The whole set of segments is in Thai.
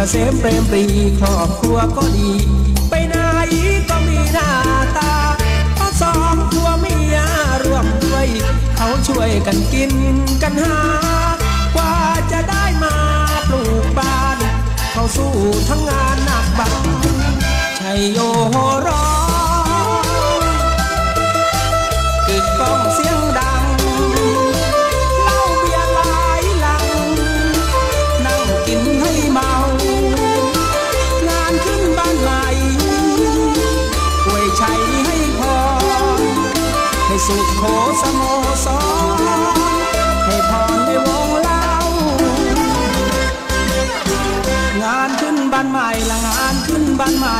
สุขเสมเปรมปรีครอบครัวก็ดี ไปไหนก็มีหน้าตาเพราะสองตัวเมียร่วมด้วย เขาช่วยกันกินกันหากว่าจะได้มาปลูกบ้าน เขาสู้ทั้งงานหนักบังชัยโยโหร้องานขึ้นบ้านใหม่ละงานขึ้นบ้านใหม่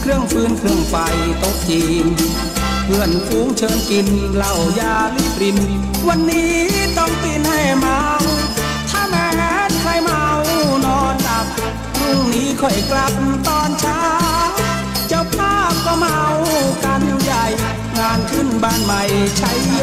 เครื่องฟืนเครื่องไฟโต๊ะจีน เพื่อนฝูงเชิญกินเหล้ายาลิบริน วันนี้ต้องกินให้เมา ถ้าแม้ใครเมานอนหลับพรุ่งนี้ค่อยกลับตอนเช้า เจ้าภาพก็เมากันใหญ่ งานขึ้นบ้านใหม่ใชัยโย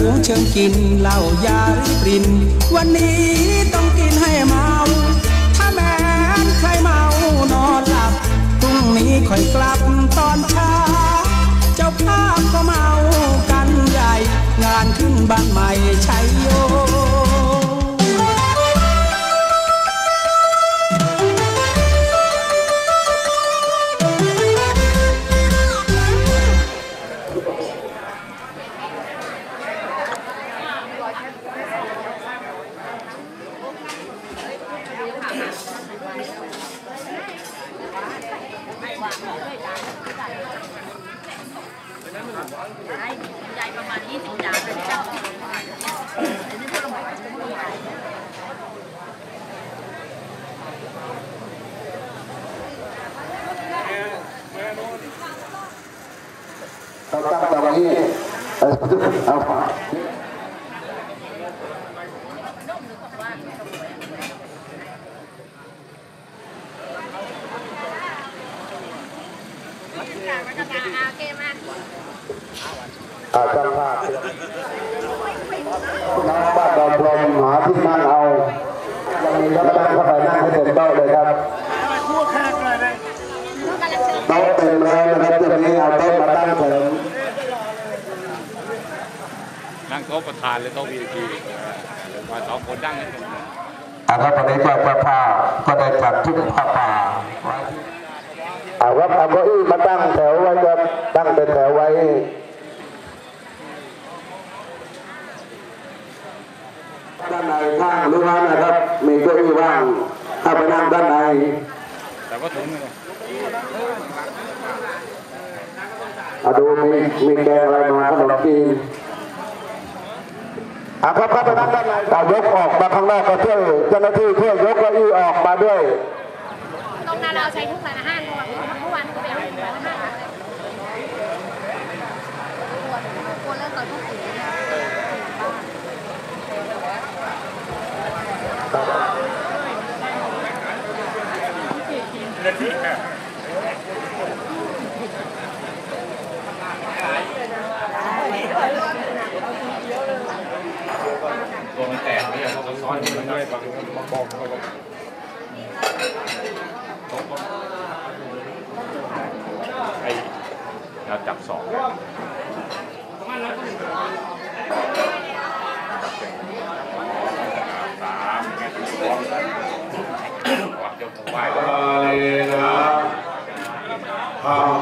เพื่อนฝูงเชิญกินเหล้ายาริบริน วันนี้ต้องกินให้เมา ถ้าแม้นใครเมานอนหลับพรุ่งนี้ค่อยกลับตอนเช้า เจ้าภาพก็เมากันใหญ่ งานขึ้นบ้านใหม่ชัยโย ใหญ่ประมาณ20จานเลยจ้ะต้องตั้งตรงนี้เออเอา อาจารย์ภาพน้องบ้านดอนพรมหาที่นั่งเอาแล้วนั่งเข้าไปนั่งให้เต็มโต๊ะเลยครับโต๊ะเต็มเลยนะครับตรงนี้เอาโต๊ะมาตั้งเสริม นั่ งโต๊ะประธานเลยโต๊ะ VIP มาสองคนนั่งให้ตรงนี้อาครับตอนนี้เจ้าเจ้าภาพก็ได้จัดทุกผ้าป่าไว้อาครับเอาเก้าอี้มาตั้งแถวไว้ครับตั้งเป็นแถวไว้ด้านในข้างลูกค้านะครับ มีเก้าอี้ว่างเข้าไปนั่งด้านในแต่ว่าถึงเลยเอาดูมีมีแกงอะไรมาขนมจีน อาครับเข้าไปนั่งด้านในเอายกออกมาข้างนอกก็ช่วยเจ้าหน้าที่ช่วยยกเก้าอี้ออกมาด้วยตรงนั้นเราใช้ทุกสารอาหารเมื่อวานเมื่อวานก็ไปเอาสารอาหารเลยกลัวเรื่องตอนทุกสี ไอ้เราจับสองสามเงี้ยสองยกมือไหว้ Hallelujah.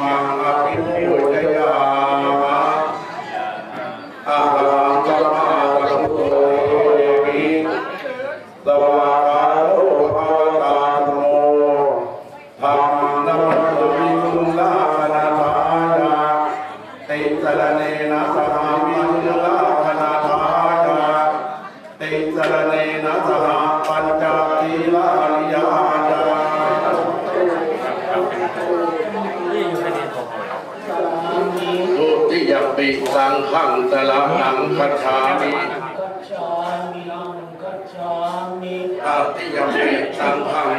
ขังตะหังคัามิกัจฉามิอังคัจฉามิอาติยเมตังขัง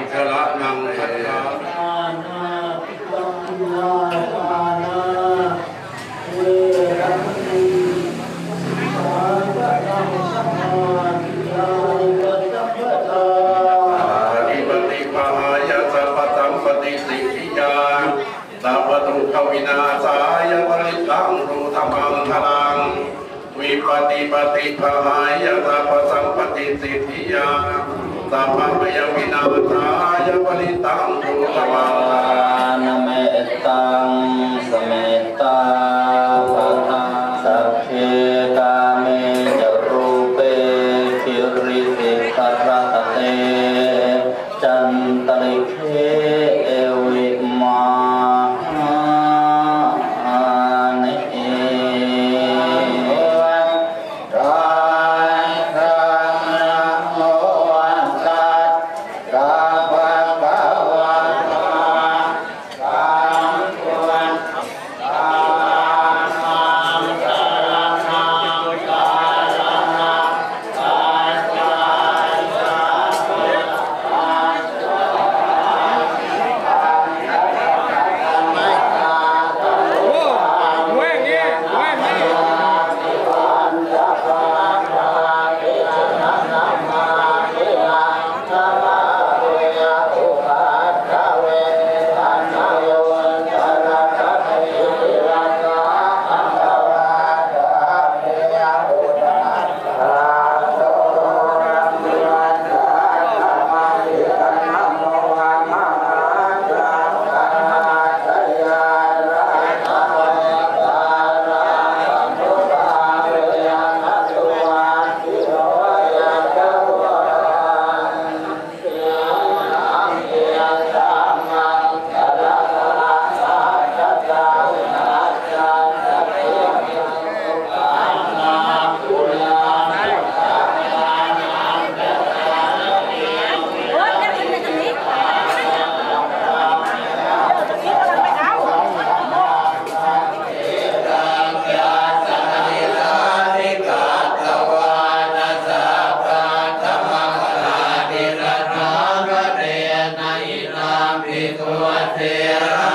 Iya, tapang yang minatanya balitang tuh tawanan metang ทิโกเทระ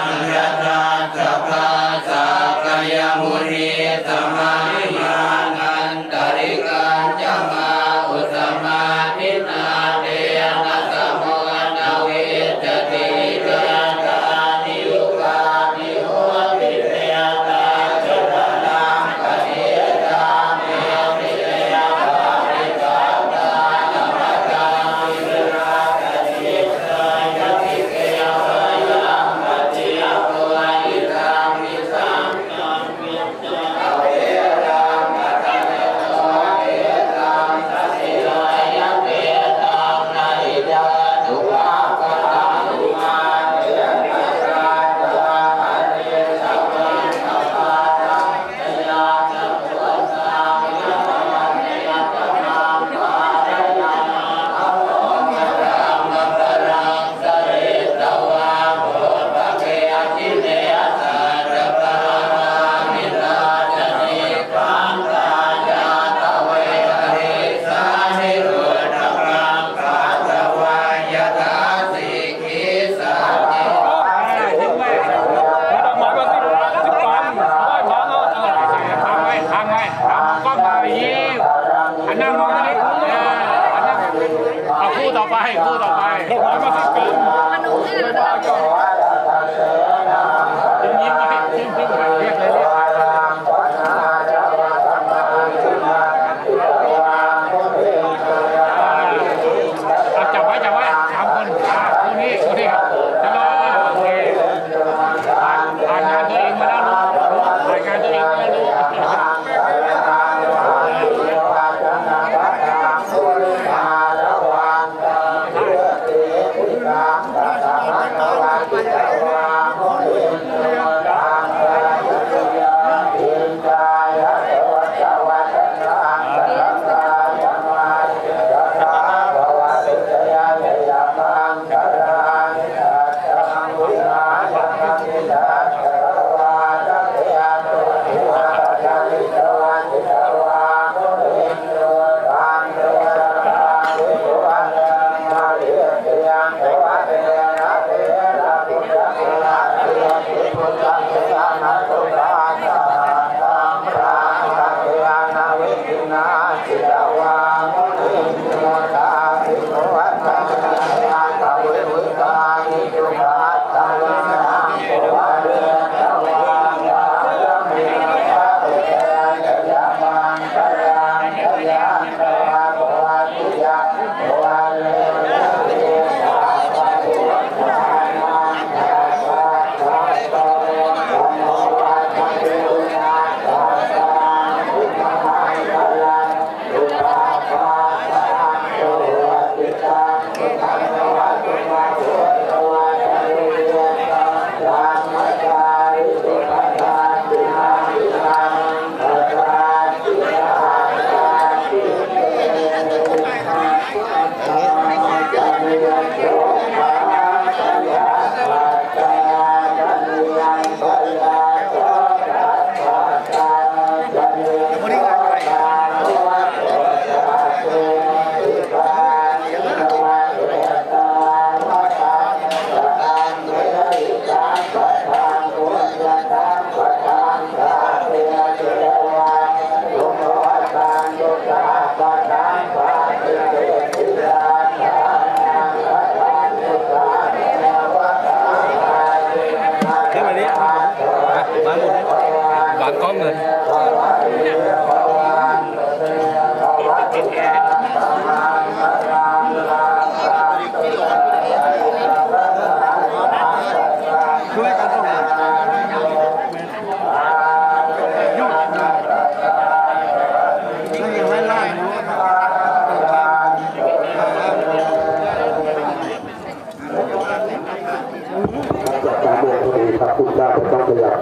บวชพอดีครับพุทธเจ้าจะต้องขยับ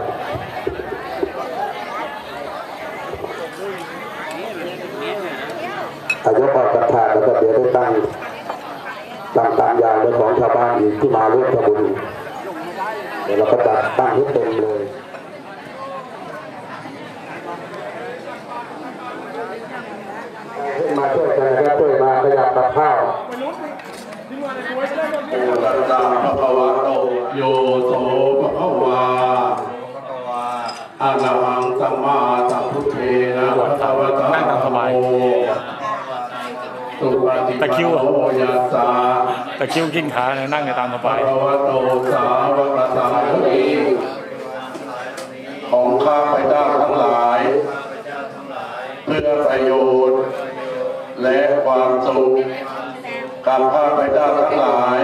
อายุออกจากฐานแล้วก็เดี๋ยวได้ตั้งตั้งตามยางและของชาวบ้านอีกที่มาร่วมทำบุญเดี๋ยวเราก็จัดตั้งให้เต็มเลยมาช่วยกันนะครับช่วยมาขยับกับข้าวตัสสะภะคะวะโตโย ปฏิปันโนยัสสะตะคริวกินขาเนี่ยนั่งในตามสภะบายคะวะโตสาวกสังฆีของข้าพเจ้าทั้งหลาย เพื่อประโยชน์ และความสุขกับข้าพเจ้าทั้งหลาย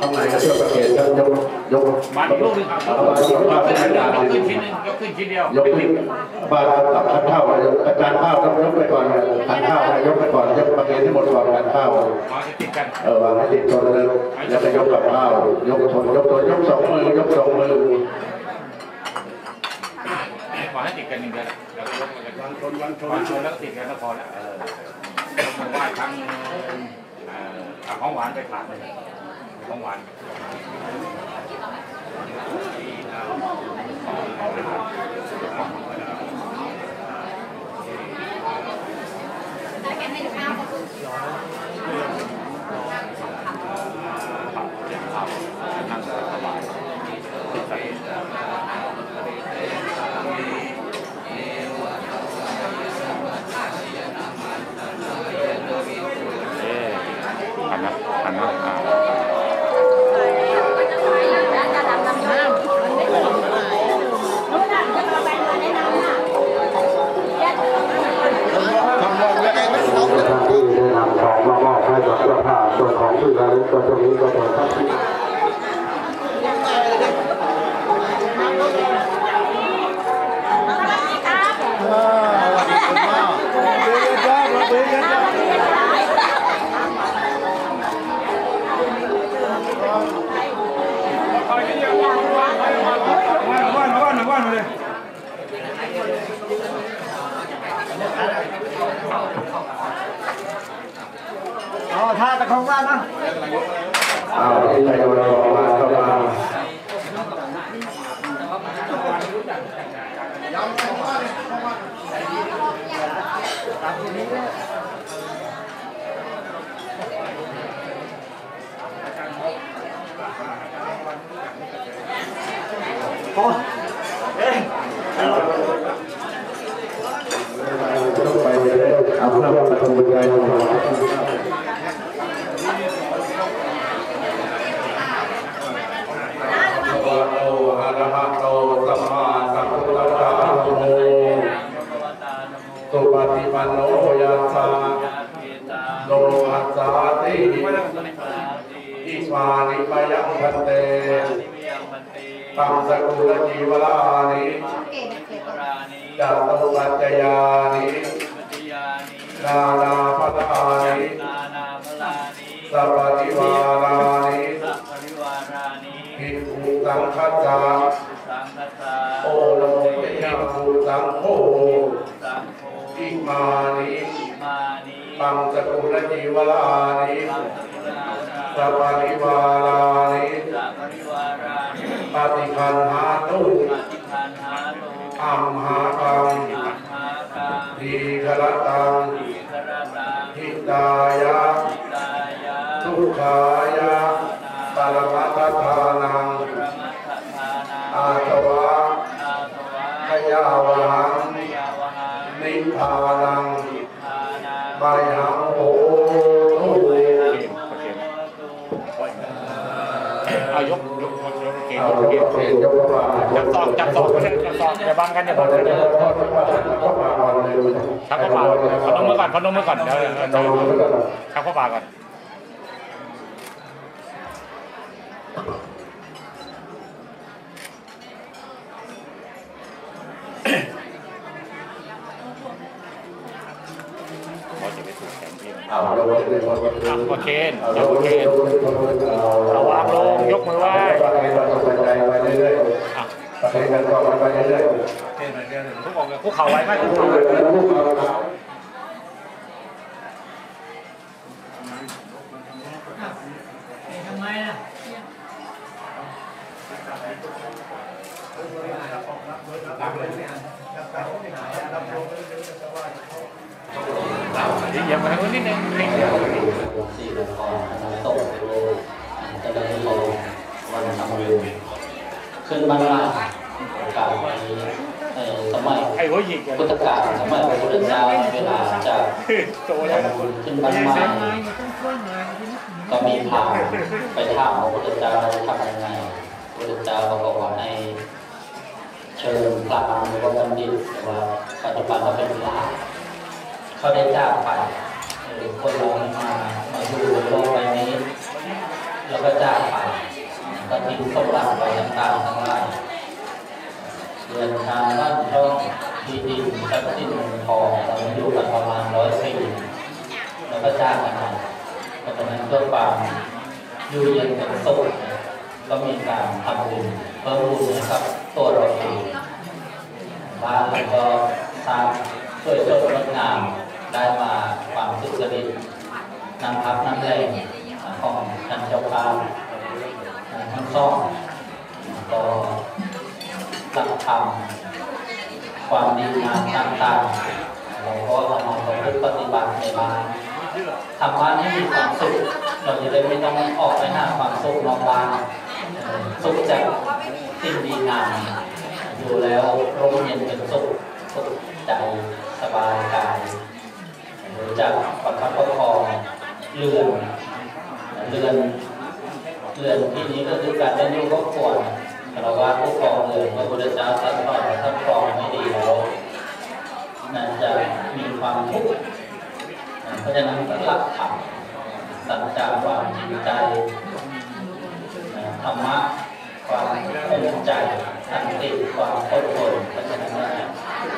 ข้างในก็เชื่อประเกศยกยกมาอีกลูกนึงครับยกมาเป็นยกขึ้นชิ้นนึงยกขึ้นชิ้นเดียวยกขึ้นบาตับขันข้าวอาจารย์ข้าวยกไปก่อนขันข้าว ยกไปก่อนยกประเกศที่หมดก่อนขันข้าวเออวางให้ติดตัวเลยแล้วก็ยกกับข้าวยกชนยกตัวยกสองมือยกสองมือขอให้ติดกันหนึ่งเดียวแล้วก็ยกมากันวางชนวางชนวางชนแล้วติดกันก็พอแล้วเออไหว้ครั้งเอ่อของหวานไปถาดหนึ่งขานได้แค่ให้ดูข้าว ท่าตะคองว่านะอ้าวที่ทยอยออกมาเข้ามาต้องไปเรื่อยๆเอาเพื่อมาทำบุญใหญ่ของเรา มานิมยังพันเตตังสกุลจีวรานิจัตตุปัจจยานินานาพัทานิสัพพะทิวารานิภิกขุสังคัสสะโอโลเยนะภูสังโฆอิมานิตังสกุลจีวรานิ สัพพะทิวารานิป เอายกยกยกเกมเอายกเกเก็มบเศษยกมาจับซอกจับซอกไม่ใช่จับซอกอย่าบังกันอย่าบังกันทอดมาทอดมาก่อนเลยชักเข้าปากพนมมือก่อนพนมมือก่อนเดี๋ยวเดี๋ยวเราเดี๋ยวดูแล้วกันชักเข้าปากก่อนเราจะไปสู่แสงที่มันเอาเราไว้เลยเราไว้เลยอะโอเคเอายกโอเค เอาวางลงยกมือไหว้ เราต้องไปใจไปเรื่อย อะ ๆประเทศกัน ก็ไปเรื่อยทุกองค์คุกเข่าไว้ไหมคุกๆเข่าไว้เหยียบมาทางนู้นนิดนึงนิดเดียวสี่ละครตกโลจะได้โลวันทำบุญขึ้นบ้านล่างกล่าวนี้เอ่อ สมัยไอ้หัวหยิกพุทธกาลสมัยพระพุทธเจ้าเวลาจะโตแล้วขึ้นบ้านไม้ก็มีพระไปถามพระพุทธเจ้าว่าจะทำยังไงพระพุทธเจ้าก็บอกว่าให้เชิญพระหรือว่าบัณฑิตว่าปัจจุบันเราเป็นพระเขาได้จ้าไปเออคนเรามันมามาอยู่บนโลกใบนี้ แล้วก็จ้ากไปก็ทิ้งสมบัติไว้ต่างๆทั้งหลาย เรือนทางบ้านช่องที่ดินทรัพย์สินเงินทองเราอยู่กันประมาณร้อยปีแล้วก็จากกันไปเพราะฉะนั้นเพื่อความอยู่เย็นเป็นสุขก็มีการทำบุญเพิ่มบุญนะครับตัวเราเองบ้านเราก็สร้างช่วยชดงดงามได้มาความสุจริตนำพักน้ำแรงของท่านเจ้าภาพทั้งสองก็ หลักธรรมความดีงามต่างๆเราก็เอามาประพฤติปฏิบัติในบ้านทำบ้านให้มีความสุขเราจะได้ไม่ต้องออกไปหาความสุขนอกบ้านสุขจากสิ่งดีงามอยู่แล้วร่มเย็นเป็นสุขสุขใจสบายกายหรือจะประคับประคองเรือนเรือนเรือนที่นี้ก็คือการเป็นอยู่ครอ ครัวเรว่าผู้ครองเรือนพระพุทธเจ้าท่านสอนถ้าครองไม่ดีแล้วนั่นจะมีความทุกข์เพราะฉะนั้นหลักธรรมสัจจะความจริงใจธรรมะความคงใจสันติความอดทนเพราะฉะนั้นเนี่ย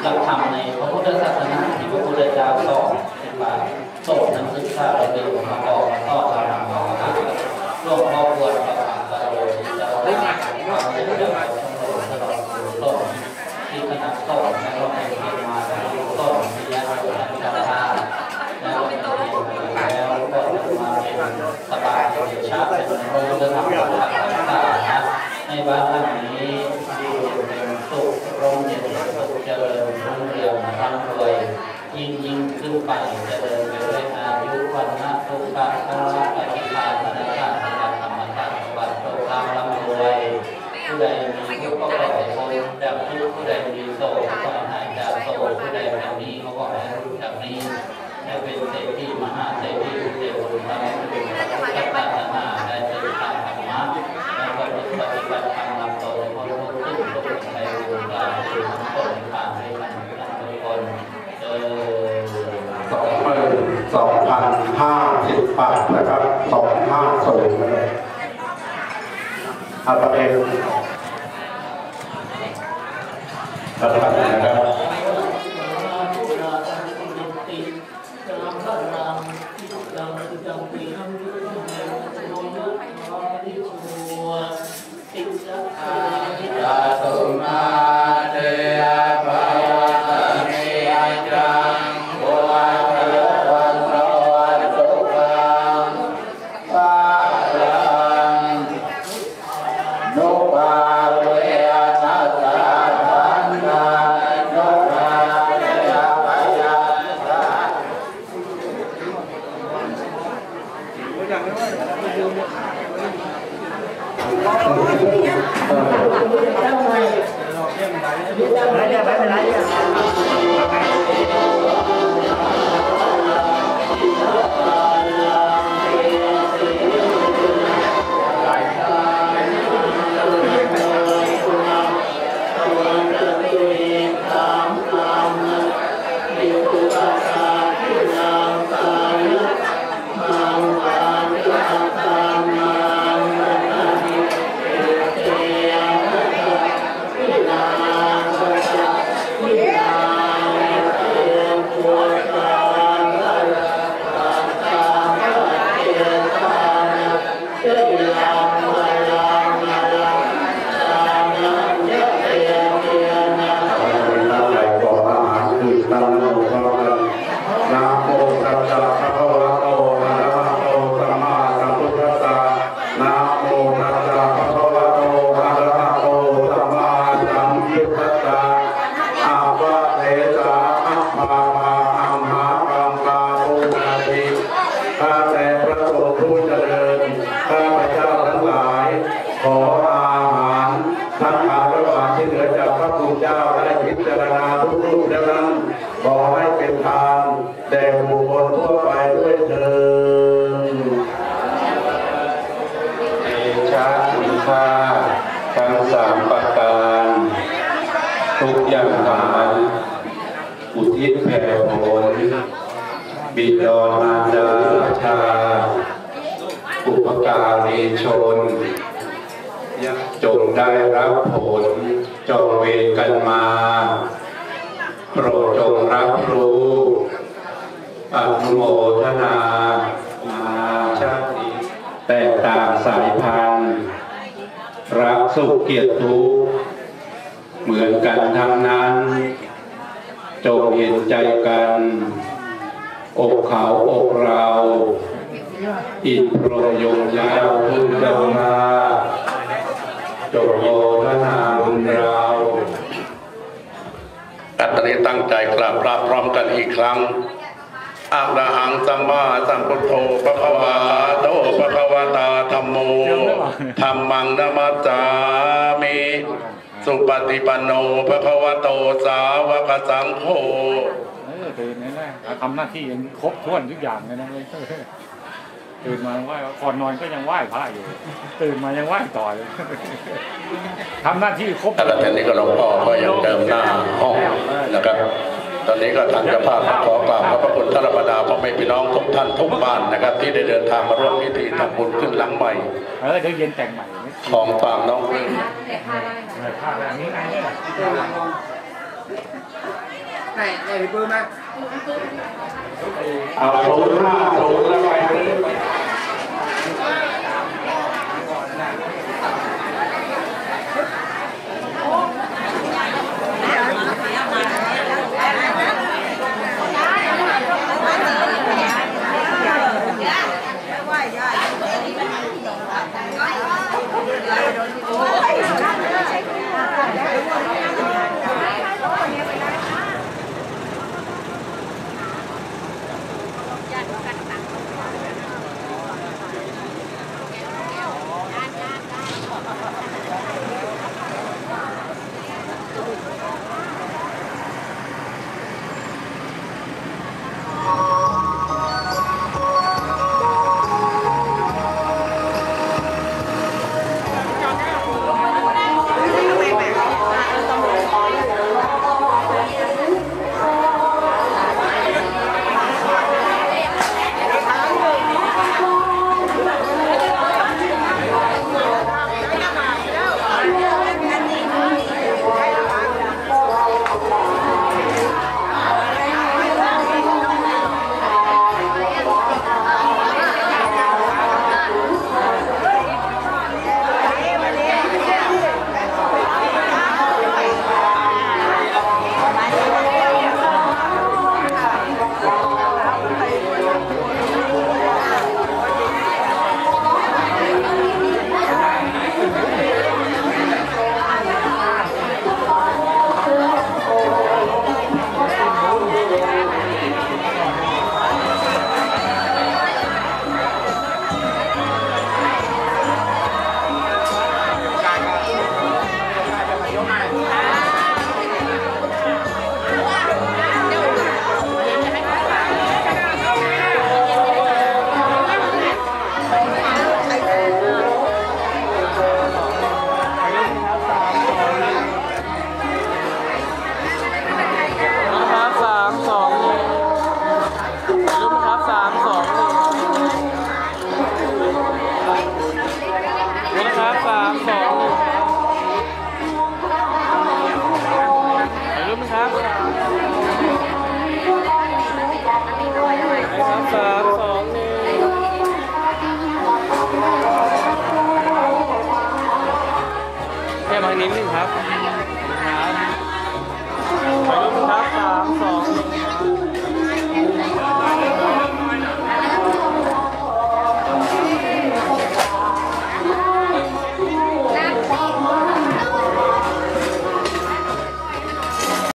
หลักธรรมในพระพุทธศาสนาที่พระพุทธเจ้าสอนเป็นว่าโสดนักศึกษาเราเรียนมาบอกมาต่อเราทำมาหาหลวงพ่อควรกับพระโลหิตเจ้าความเป็นเรื่องของตลอดโลกที่คณะสอนและเราเป็นเรียนมาแล้วสอนวิทยาศาสตร์ธรรมดาแล้วเราเป็นเรียนมาแล้วก็มาเป็นสบายเป็นชาติเป็น โลกธรรมต่างๆนะในบ้านหลังนี้อยู่เป็นสุขร่มเย็นสุขเจริญรุ่งเรืองร่ำรวยยิ่งยิ่งขึ้นไปเจริญไปด้วยอายุวันนะทุกขะพละปฏิภาณธนา อามประการ ทุกอย่างฐานอุทิศแผ่ผลบิดามารดาชาอุปการีชนจงได้รับผลจองเวรกันมาโปรดจงรับรู้อนุโมทนามาชาติแตกต่างสายพัน สุขเกียรติทุกเหมือนกันทั้งนั้นจงเห็นใจกัน อกเขาอกเรา อินโปรยงยาวพึงดำมาจงโมทนาบุญเราตอนนี้ตั้งใจกราบพระพร้อมกันอีกครั้งอะระหังสัมมาสัมพุทโธพระคะวา ธรรมังนามัสสามิสุปฏิปันโนพระคะวโตสาวกสังโฆเออตื่นนี่นะทำหน้าที่ย่างครบถ้วนทุกอย่างเลยนะเลยตื่นมาไหว้ก่อนนอนก็ยังไหว้พระอยู่ ตื่นมายังไหว้ต่อเลยทำหน้าที่ครบแต่ละท่านนี้ก็หลวงพ่อก็ยังเดิมหน้าห้องนะครับ อนนี้ก็ทางเจ้าภาพขอกราบขอบพระคุณท่านบรรดาพ่อแม่พี่น้องทุกท่านทุกบ้านนะครับ ที่ได้เดินทางมาร่วมพิธีทำบุญขึ้นหลังใหม่ เออเดี๋ยวเย็นแต่งใหม่ไม่ของฟาร์มน้องปลื้มเด็กพาได้ค่ะพลาดแบบนี้ไงเนี่ย này này thì bơm á เอาศูนย์ห้าศูนย์แล้วไป